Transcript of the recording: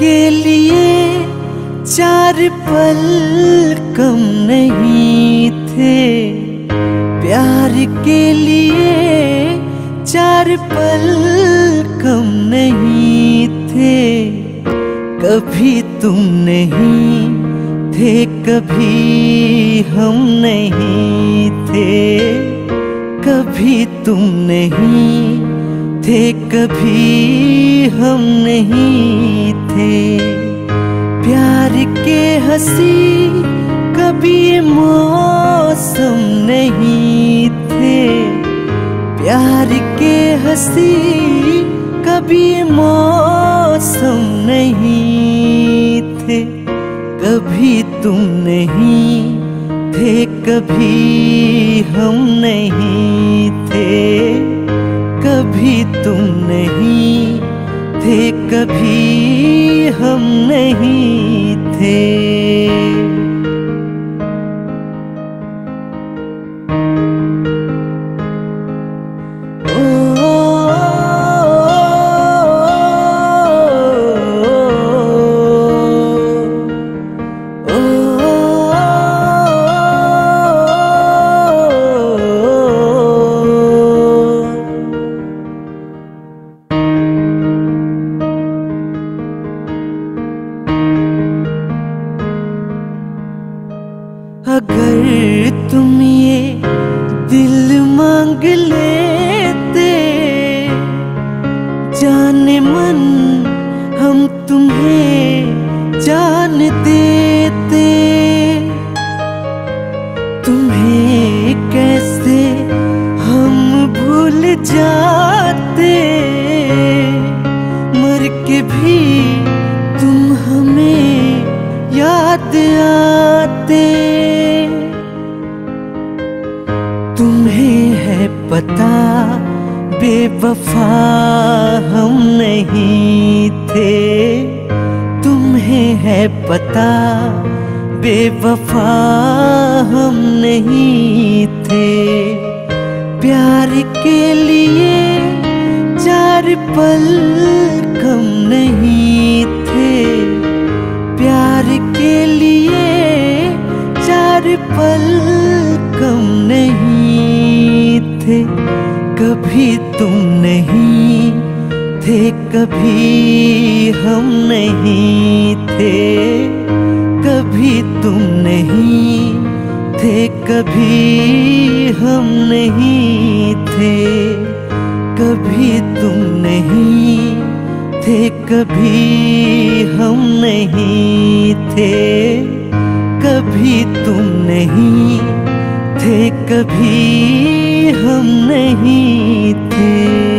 के लिए चार पल कम नहीं थे। प्यार के लिए चार पल कम नहीं थे। कभी तुम नहीं थे, कभी हम नहीं थे। कभी तुम नहीं थे, कभी हम नहीं थे। प्यार के हँसी कभी मौसम नहीं थे। प्यार के हँसी कभी मौसम नहीं थे। कभी तुम नहीं थे, कभी हम नहीं थे। कभी तुम नहीं थे कभी हम नहीं थे। अगर तुम ये दिल मांग लेते, जाने मन हम तुम्हें जान देते। तुम्हें कैसे हम भूल जाते? मर के भी तुम हमें याद आते। बेवफा हम नहीं थे। तुम्हें है पता, बेवफा हम नहीं थे। प्यार के लिए चार पल कम नहीं थे। प्यार के लिए चार पल कम नहीं थे। कभी तुम नहीं थे, कभी हम नहीं थे। कभी तुम नहीं थे, कभी हम नहीं थे। कभी तुम नहीं थे, कभी हम नहीं थे। कभी तुम नहीं थे, कभी हम नहीं थे।